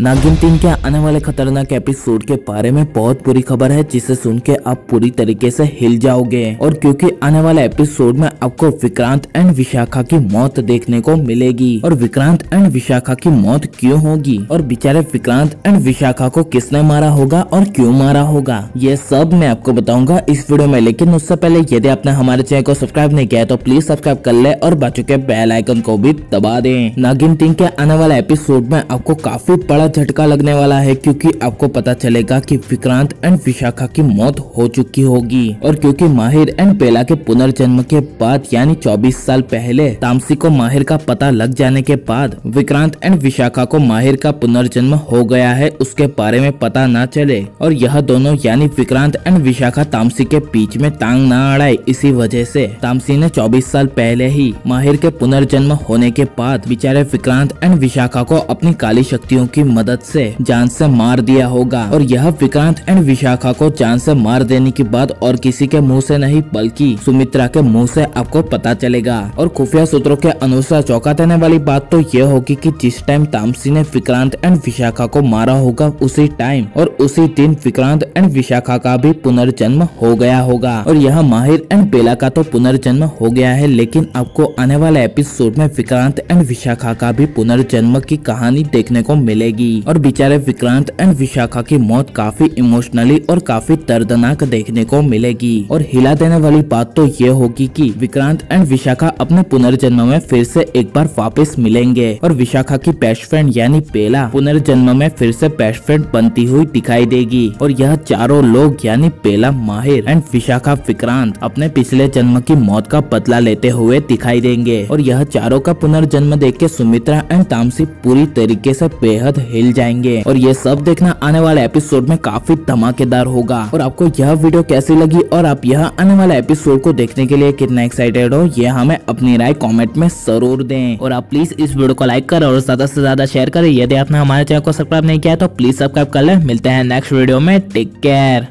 नागिन तीन के आने वाले खतरनाक एपिसोड के बारे में बहुत बुरी खबर है, जिसे सुन के आप पूरी तरीके से हिल जाओगे। और क्योंकि आने वाले एपिसोड में आपको विक्रांत एंड विशाखा की मौत देखने को मिलेगी। और विक्रांत एंड विशाखा की मौत क्यों होगी? और बेचारे विक्रांत एंड विशाखा को किसने मारा होगा और क्यों मारा होगा? ये सब मैं आपको बताऊँगा इस वीडियो में। लेकिन उससे पहले यदि आपने हमारे चैनल को सब्सक्राइब नहीं किया तो प्लीज़ सब्सक्राइब कर ले और बाजू के बेल आइकन को भी दबा दे। नागिन तीन के आने वाले एपिसोड में आपको काफ़ी बड़ा बड़ा झटका लगने वाला है क्योंकि आपको पता चलेगा कि विक्रांत एंड विशाखा की मौत हो चुकी होगी। और क्योंकि माहिर एंड बेला के पुनर्जन्म के बाद, यानी 24 साल पहले, तामसी को माहिर का पता लग जाने के बाद, विक्रांत एंड विशाखा को माहिर का पुनर्जन्म हो गया है, उसके बारे में पता न चले। और यह दोनों, यानी विक्रांत एंड विशाखा तामसी के बीच में टांग न अड़ाए, इसी वजह से तामसी ने 24 साल पहले ही माहिर के पुनर्जन्म होने के बाद, बेचारे विक्रांत एंड विशाखा को अपनी काली शक्तियों की मदद से जान से मार दिया होगा। और यह विक्रांत एंड विशाखा को जान से मार देने के बाद और किसी के मुँह से नहीं, बल्कि सुमित्रा के मुँह से आपको पता चलेगा। और खुफिया सूत्रों के अनुसार चौंका देने वाली बात तो यह होगी कि जिस टाइम तामसी ने विक्रांत एंड विशाखा को मारा होगा, उसी टाइम और उसी दिन विक्रांत एंड विशाखा का भी पुनर्जन्म हो गया होगा। और यह माहिर एंड बेला का तो पुनर्जन्म हो गया है, लेकिन आपको आने वाले एपिसोड में विक्रांत एंड विशाखा का भी पुनर्जन्म की कहानी देखने को मिलेगी। होगी और बेचारे विक्रांत एंड विशाखा की मौत काफ़ी इमोशनली और काफ़ी दर्दनाक देखने को मिलेगी। और हिला देने वाली बात तो ये होगी कि विक्रांत एंड विशाखा अपने पुनर्जन्म में फिर से एक बार वापस मिलेंगे। और विशाखा की बेस्ट फ्रेंड यानी पेला पुनर्जन्म में फिर से बेस्ट फ्रेंड बनती हुई दिखाई देगी। और यह चारों लोग यानी पेला माहिर एंड विशाखा, विक्रांत अपने पिछले जन्म की मौत का बदला लेते हुए दिखाई देंगे। और यह चारों का पुनर्जन्म देख के सुमित्रा एंड तामसी पूरी तरीके से बेहद हिल जाएँगे। और ये सब देखना आने वाले एपिसोड में काफ़ी धमाकेदार होगा। और आपको यह वीडियो कैसी लगी? और आप यह आने वाले एपिसोड को देखने के लिए कितना एक्साइटेड हो? ये हमें अपनी राय कॉमेंट में ज़रूर दें। और आप प्लीज़ इस वीडियो को लाइक करें और ज़्यादा ऐसी ज़्यादा शेयर करें। यदि आपने हमारे चैनल को सब्सक्राइब नहीं किया तो प्लीज़ सब्सक्राइब कर ले। मिलते हैं नेक्स्ट वीडियो में। Take care